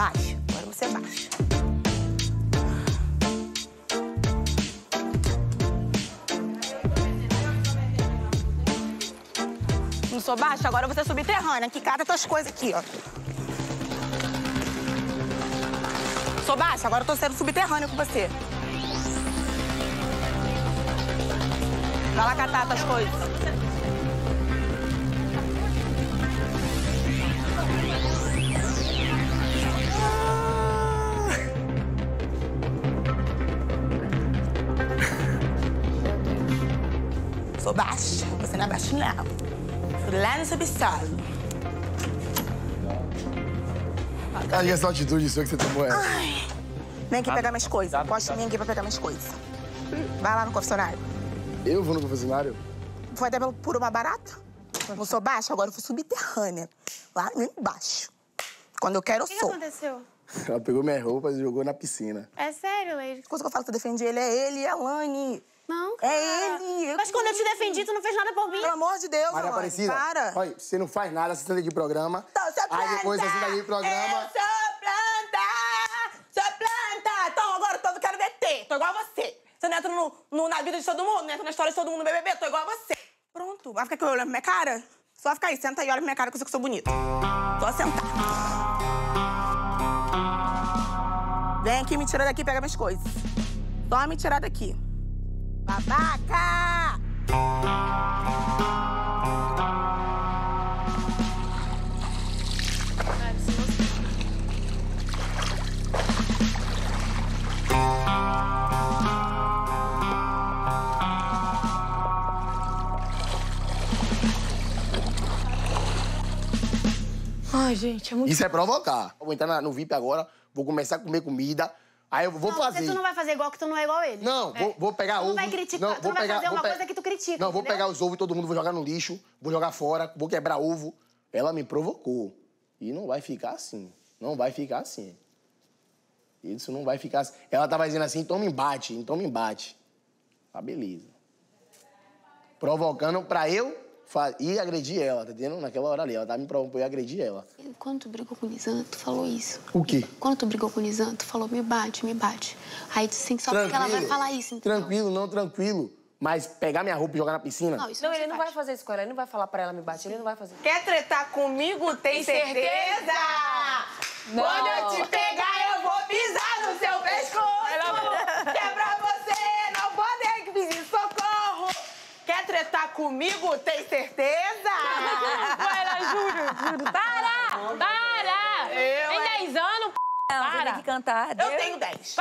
Baixa. Agora você baixa. Não sou baixa? Agora você é subterrânea, que cata tuas coisas aqui, ó. Sou baixa? Agora eu tô sendo subterrânea com você. Vai lá catar tuas coisas. Sou baixa. Você não é baixa, não. Fui lá no subsolo. Ali essa atitude sua que você tomou é. Ai. Vem aqui pegar minhas coisas. Posta em mim aqui pra pegar minhas coisas. Vai lá no confessionário. Eu vou no confessionário? Foi até pelo- por uma barata. Eu não sou baixa, agora eu fui subterrânea. Lá embaixo. Quando eu quero, eu O que, sou. aconteceu? Ela pegou minhas roupas e jogou na piscina. É sério, Leide? A coisa que eu falo que eu defendi ele é ele e a Lani. Não, cara. É ele. Mas quando eu te defendi, tu não fez nada por mim. Pelo amor de Deus, Maria Alane, Aparecida, para. olha, você não faz nada, você senta aqui programa. Então, sou planta. Aí depois você senta aqui Eu programa. sou planta! Sou planta! Então agora eu quero meter. Tô igual a você. Você não entra no, no- na vida de todo mundo, não entra na história de todo mundo no BBB. Tô igual a você. Pronto. Vai ficar aqui olhando pra minha cara? Só fica aí, senta aí, olha pra minha cara que eu sei que eu sou bonita. Só sentar. Vem aqui me tirar daqui e pega minhas coisas. Só me tirar daqui. Babaca! Ai, gente, é muito... Isso é provocar. Vou entrar no VIP agora, vou começar a comer comida. Aí eu vou Não, fazer. Você tu não vai fazer igual que tu não é igual ele. Não, vou, vou pegar Tu ovo. não vai criticar, tu vou não vai pegar, fazer vou uma coisa que tu critica, Não, vou entendeu? pegar os ovos e todo mundo vou jogar no lixo, vou jogar fora, vou quebrar ovo. Ela me provocou. E não vai ficar assim. Não vai ficar assim. Isso não vai ficar assim. Ela tava dizendo assim, então me embate, então me embate. Tá, beleza. Provocando pra eu ir agredir ela, tá entendendo? Naquela hora ali. Ela tava me provocando pra eu ir agredir ela. Quando tu brigou com o Nizam, tu falou isso. O quê? Quando tu brigou com o Nizam, tu falou, me bate, me bate. Aí tu sente só porque ela vai falar isso, entendeu? Tranquilo, não, tranquilo. Mas pegar minha roupa e jogar na piscina? Não, isso Não, se ele não faz. vai fazer isso com ela. Ele não vai falar pra ela me bate. Ele não vai fazer. Quer tretar comigo? Tem certeza? Quando eu te pegar, eu vou pisar no seu pescoço. Que é pra você não poder que pedir socorro. Tretar comigo? Tem certeza? Vai lá, juro, juro. Para! Para! Eu, Tem hein? 10 anos, p... Não, Para. tem que cantar. Eu Deus. tenho 10.